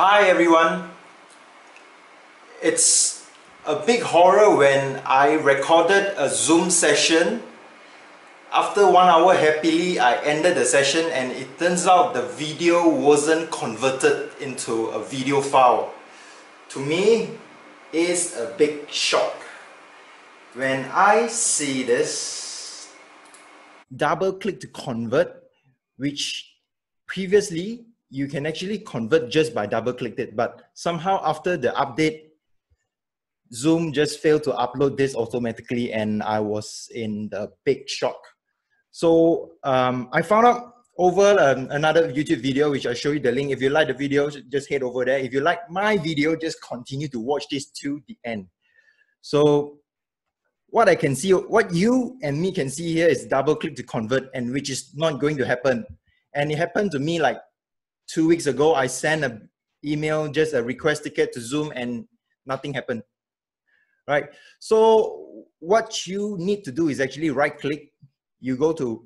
Hi everyone. It's a big horror when I recorded a Zoom session. After one hour happily, I ended the session and it turns out the video wasn't converted into a video file. To me, is a big shock. When I see this, double click to convert, which previously you can actually convert just by double click it but somehow after the update zoom just failed to upload this automatically and i was in the big shock. So um, i found out over um, another youtube video which i'll show you the link. If you like the video just head over there. If you like my video just continue to watch this to the end. So what i can see what you and me can see here is double click to convert and which is not going to happen. And it happened to me like two weeks ago, I sent an email, just a request ticket to Zoom, and nothing happened. Right. So what you need to do is actually right click. You go to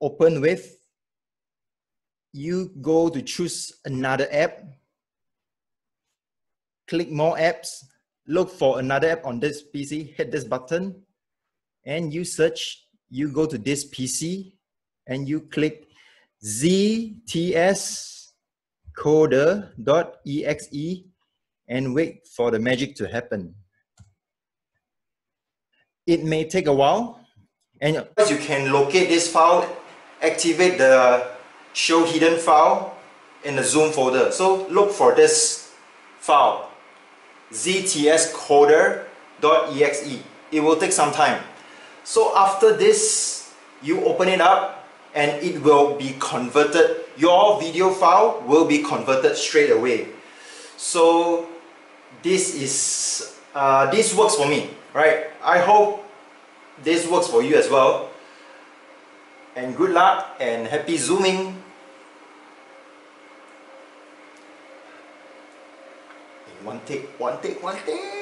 open with. You go to choose another app. Click more apps. Look for another app on this PC. Hit this button, and you search. You go to this PC, and you click ZTS coder.exe and wait for the magic to happen. It may take a while and you can locate this file, activate the show hidden file in the zoom folder. So look for this file, ztscoder.exe. It will take some time. So after this, you open it up and it will be converted your video file will be converted straight away. So this is uh, this works for me right? I hope this works for you as well. And good luck and happy zooming. In one take one take one take